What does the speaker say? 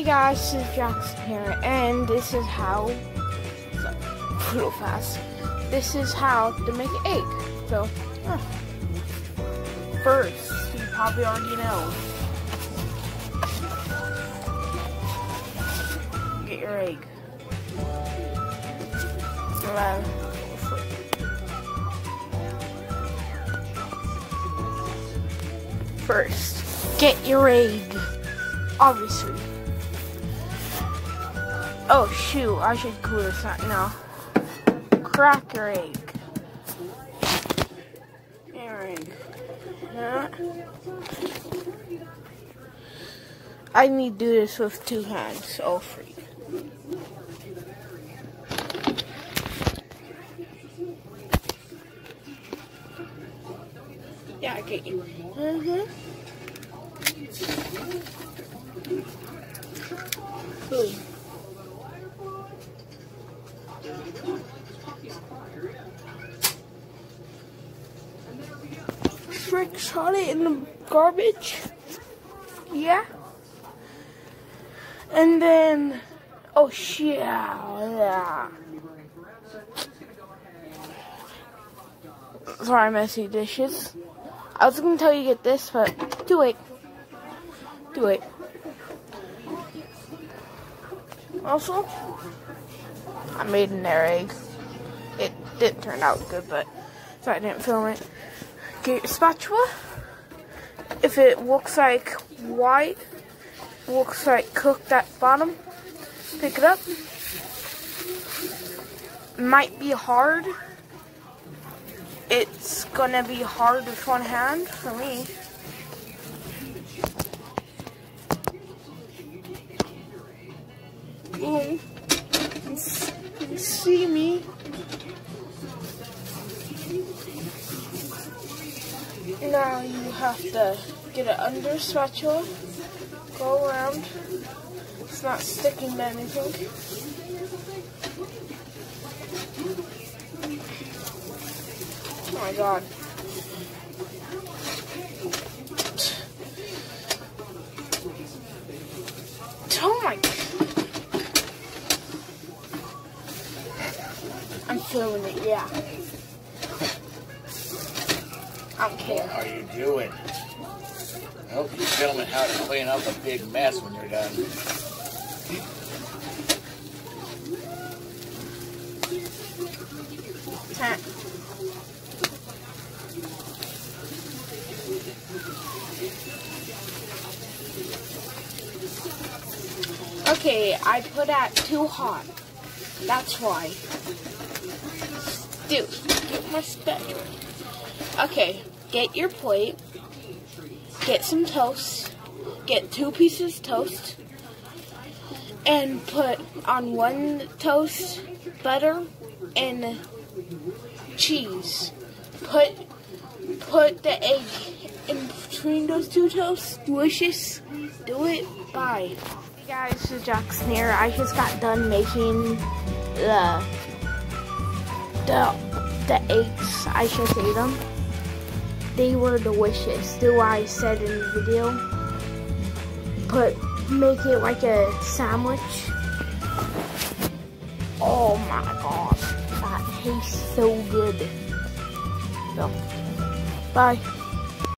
Hey guys, this is Jackson here, and this is how, real fast, this is how to make an egg. So, first, you probably already know, get your egg. First, get your egg, obviously. Oh shoot, I should cool this out now. Crack your egg. Egg. I need to do this with two hands, all free. Yeah, I get you. Mm-hmm. Boom. Frick shot it in the garbage. Yeah. And then, oh shit, yeah. Sorry, messy dishes. I was gonna tell you get this, but do it. Do it. Also, I made an air egg. It didn't turn out good, but so I didn't film it. Get spatula. If it looks like white, looks like cooked at bottom, pick it up. Might be hard. It's gonna be hard with one hand for me. Boom. See me. Now you have to get it under spatula, go around. It's not sticking to anything. Oh my god. Oh my I'm feeling it, yeah. I don't care. What are you doing? I hope you're filming how to clean up a big mess when you're done. Huh. Okay, I put that too hot. That's why. Dude, get my spatula. Okay, get your plate. Get some toast. Get two pieces of toast. And put on one toast butter and cheese. Put put the egg in between those two toasts. Delicious. Do it. Bye. Hey guys, this is Jackson here. I just got done making the the the eggs. I just ate them. They were delicious. Do what I said in the video. Put make it like a sandwich. Oh my gosh, that tastes so good. So, bye.